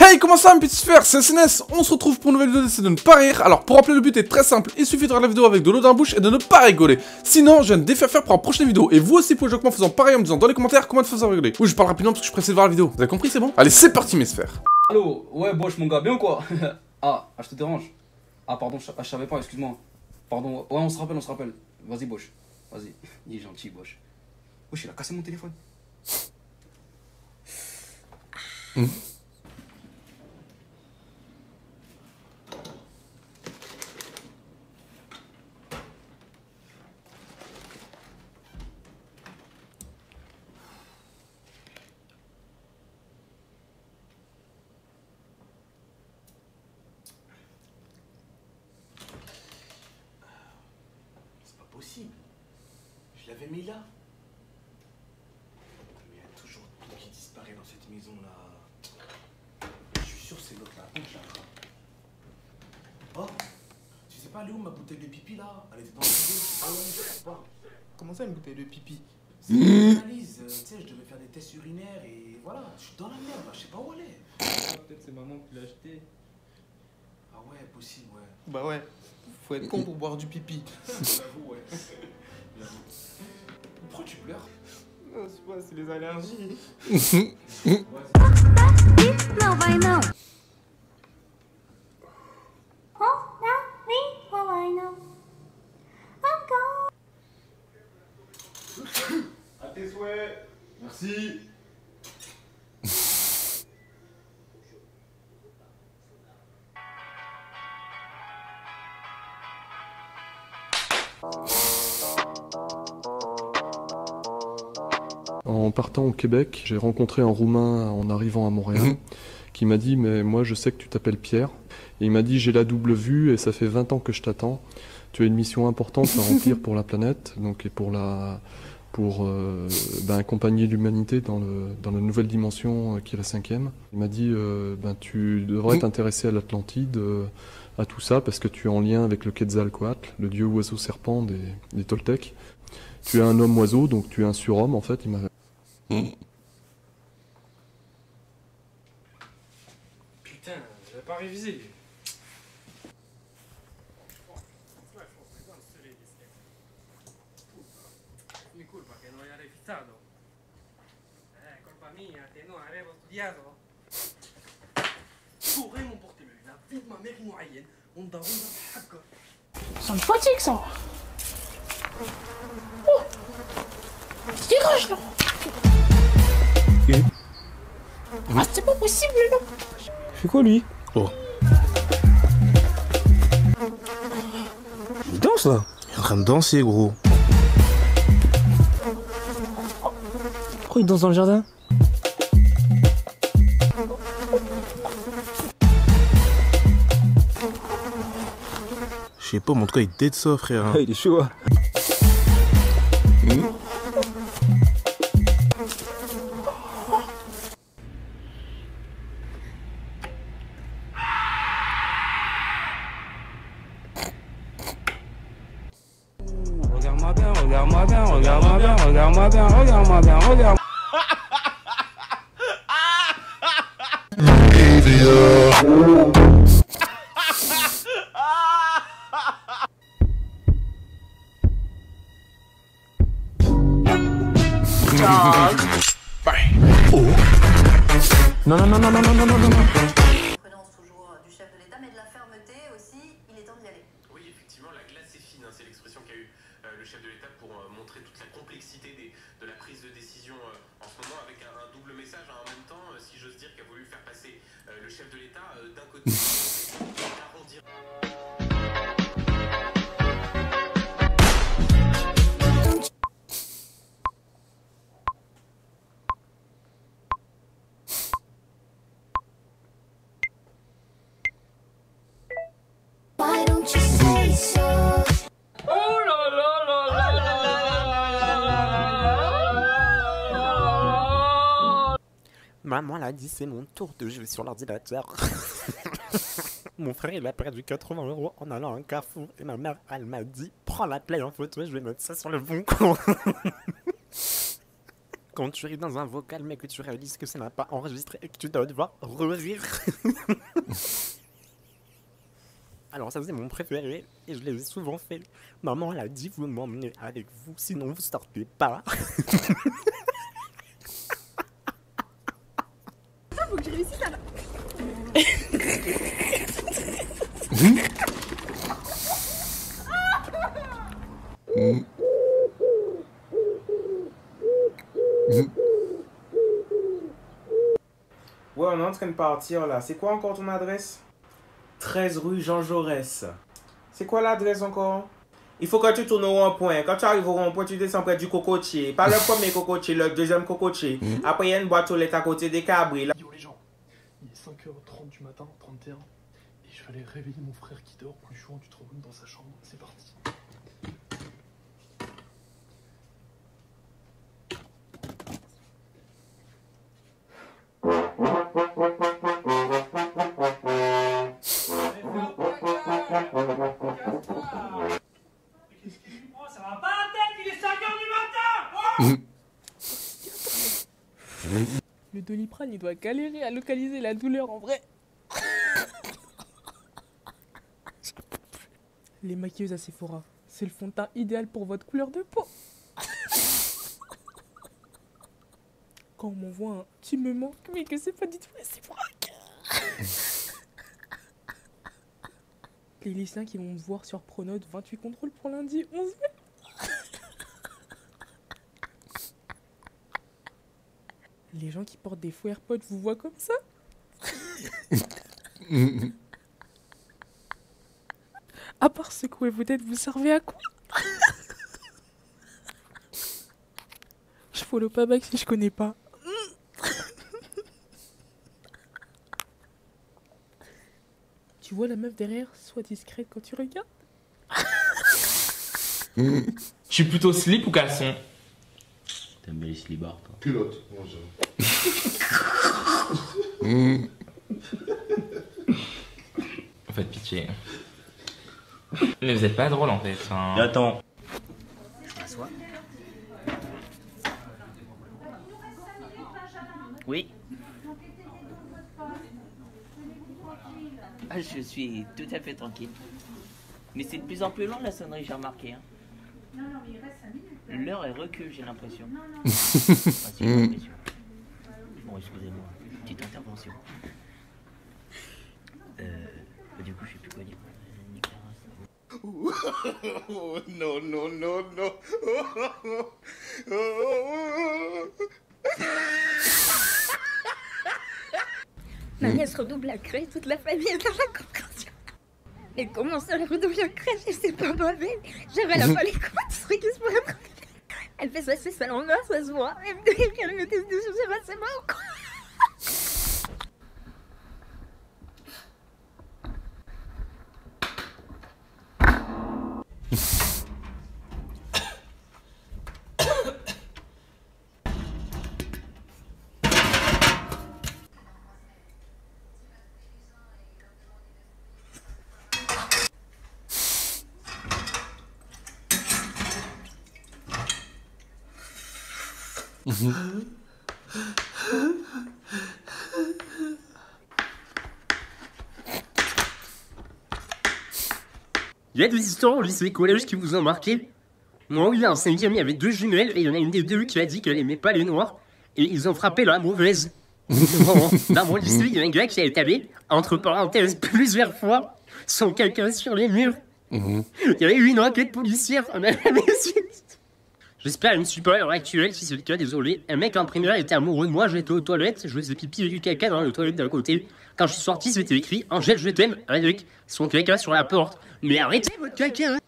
Hey, comment ça, mes petites sphères C'est SNS, on se retrouve pour une nouvelle vidéo d'essayer de ne pas rire. Alors, pour rappeler, le but est très simple, il suffit de regarder la vidéo avec de l'eau dans la bouche et de ne pas rigoler. Sinon, je viens de défaire faire pour une prochaine vidéo. Et vous aussi pouvez jouer en faisant pareil en me disant dans les commentaires comment de faisant rigoler. Oui, je parle rapidement parce que je suis de voir la vidéo. Vous avez compris, c'est bon? Allez, c'est parti, mes sphères. Allô, ouais, Bosch, mon gars, bien ou quoi? Ah, ah, je te dérange. Ah, pardon, je, ah, je savais pas, excuse-moi. Pardon, ouais, on se rappelle, on se rappelle. Vas-y, Bosch, vas-y. Il est gentil, Bosch. Wesh, il a cassé mon téléphone. C'est pas possible. Je l'avais mis là. Mais il y a toujours tout qui disparaît dans cette maison là. Je suis sûr que c'est l'autre là. Oh Tu sais pas, elle est où ma bouteille de pipi là? Elle était dans le frigo. Ah ouais, je sais pas. Comment ça, une bouteille de pipi? C'est une analyse. euh, Tu sais, je devais faire des tests urinaires et voilà. Je suis dans la merde là. Je sais pas où elle est. Peut-être c'est maman qui l'a acheté. Ah ouais, possible, ouais. Bah ouais, faut être con pour boire du pipi. J'avoue, ouais. Pourquoi tu pleures? Non, c'est pas, c'est les allergies. Oh, não, nem vai não. Encore. À tes souhaits. Merci. En partant au Québec, j'ai rencontré un Roumain en arrivant à Montréal qui m'a dit Mais moi, je sais que tu t'appelles Pierre. Et il m'a dit J'ai la double vue et ça fait 20 ans que je t'attends. Tu as une mission importante à remplir pour la planète donc, et pour, la, pour euh, ben, accompagner l'humanité dans, le, dans la nouvelle dimension euh, qui est la cinquième. Il m'a dit euh, ben, Tu devrais t'intéresser à l'Atlantide, à tout ça, parce que tu es en lien avec le Quetzalcoatl, le dieu oiseau-serpent des, des Toltecs. Tu es un homme oiseau, donc tu es un surhomme en fait. Il m'a Putain, j'avais pas révisé. Mi colpa che non hai revisato. Eh, colpa mia che non avevo studiato. T'aurais mon porte-mail. La vie de ma mère moyenne. On doit, Ça me fatigue ça. Oh Dégage là Ah c'est pas possible là C'est quoi lui? Oh. Il danse là Il est en train de danser gros. Pourquoi il danse dans le jardin? Je sais pas, mais en tout cas il tête ça frère. hein. il est chaud. hein. Regarde-moi bien, regarde-moi bien, regarde-moi bien, regarde-moi bien, regarde-moi bien, regarde. Non, non, non, non, non, non, non, non, non, non. Prenance toujours du chef de l'État, mais de la fermeté aussi, il est temps d'y aller. Oui, effectivement, la glace est fine, hein, c'est l'expression qu'a eu euh, le chef de l'État pour euh, montrer toute la complexité de la prise de décision euh, en ce moment, avec un, double message hein, en même temps, euh, si j'ose dire, qu'a voulu faire passer euh, le chef de l'État euh, d'un côté. Maman l'a dit, c'est mon tour de jouer sur l'ordinateur. mon frère, il a perdu 80 euros en allant à un carrefour. Et ma mère, elle m'a dit, prends la play en photo, je vais mettre ça sur le bon coin. Quand tu arrives dans un vocal, mais que tu réalises que ça n'a pas enregistré et que tu dois devoir revivre. Alors ça c'est mon préféré et je l'ai souvent fait. Maman elle a dit vous m'emmenez avec vous sinon vous sortez pas. La... Ouais, on est en train de partir là. C'est quoi encore ton adresse? 13 rue Jean Jaurès. C'est quoi l'adresse encore? Il faut que tu tournes au rond-point. Quand tu arrives au rond-point, tu descends près du cocotier. Pas le premier cocotier, le deuxième cocotier. Après, il y a une boîte aux lettres à côté des cabris. Là. Yo les gens, il est 5h30 du matin, 31, et je vais aller réveiller mon frère qui dort plus jouant du trombone dans sa chambre. C'est parti. Oh, ça va pas la tête, il est 5h du matin Oh Le il doit galérer à localiser la douleur en vrai. Les maquilleuses à Sephora, c'est le fond de teint idéal pour votre couleur de peau. Quand on m'envoie un tu me manques, mais que c'est pas du tout Sephora. Les lycéens qui vont me voir sur Pronote, 28 contrôles pour lundi, 11 mai. Les gens qui portent des faux AirPods vous voient comme ça? À part secouer vos têtes, vous servez à quoi? Je follow pas back si je connais pas. Tu vois la meuf derrière, sois discrète quand tu regardes? Je suis plutôt slip ou caleçon? T'aimes bien les slibards, toi Culotte, moi Faites pitié. Mais vous êtes pas drôle en fait. hein. Attends. Je m'assois. Oui. Ah, je suis tout à fait tranquille. Mais c'est de plus en plus long la sonnerie, j'ai remarqué. hein. L'heure est recule, j'ai l'impression. Ah, si, j'ai l'impression. Bon, excusez-moi, petite intervention. Euh, du coup, je sais plus quoi dire. Oh, non, non, non, non. Ma nièce redouble à crèche, toute la famille est dans la compréhension. Elle commence à redoubler à crèche et c'est pas mauvais. J'avais la ce truc qui se pourrait. Elle fait ça, c'est ça l'angoisse, ça se voit. Elle me dit qu'elle me teste dessus, c'est pas, c'est mort, Il y a des histoires au lycée collège qui vous ont marqué? Moi, oui, en cinquième, il y avait deux jumelles et il y en a une des deux qui a dit qu'elle aimait pas les noirs et ils ont frappé la mauvaise. Dans mon lycée, il y a un gars qui a établi, entre parenthèses, plusieurs fois, son caca sur les murs. Il y avait eu une enquête policière, on a jamais su. J'espère que je ne suis pas à l'heure actuelle, si c'est le cas, désolé. Un mec en primaire était amoureux de moi, j'étais aux toilettes, je faisais pipi et du caca dans les toilettes d'un côté. Quand je suis sorti, c'était écrit Angèle, je t'aime, avec son caca sur la porte. Mais arrêtez votre caca hein.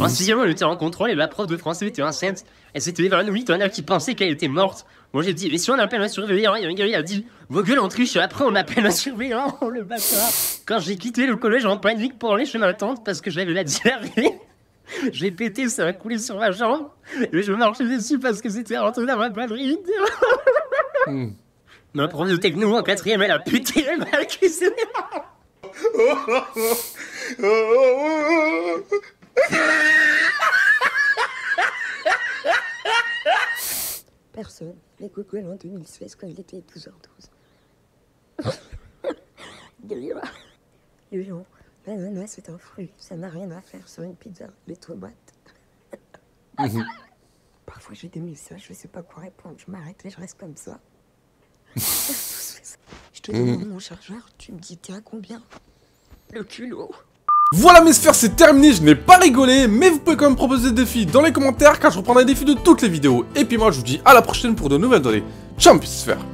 En sixième, on était en contrôle et la prof de français était enceinte. Elle s'était évanouie, t'en as qui pensaient qu'elle était morte. Moi j'ai dit, mais si on appelle un surveillant, il y a un gars qui a dit, vos gueules on triche, après on appelle un surveillant, le bâtard. Quand j'ai quitté le collège en panique pour aller chez ma tante parce que j'avais la diarrhée, j'ai pété, ça a coulé sur ma jambe, et je marchais dessus parce que c'était rentré dans ma ballerine. Ma prof de techno en quatrième, elle a pété, elle m'a accusé. personne. Les Google en 2016 quand il était 12h12. Délire. Le lion. L'ananas c'est un fruit. Ça n'a rien à faire sur une pizza. Les tomates. Mhm. Parfois j'ai des messages, je sais pas quoi répondre. Je m'arrête et je reste comme ça. je te demande mon chargeur, tu me dis t'es à combien? Le culot. Voilà mes sphères, c'est terminé, je n'ai pas rigolé, mais vous pouvez quand même proposer des défis dans les commentaires car je reprendrai des défis de toutes les vidéos. Et puis moi je vous dis à la prochaine pour de nouvelles données. Ciao mes sphères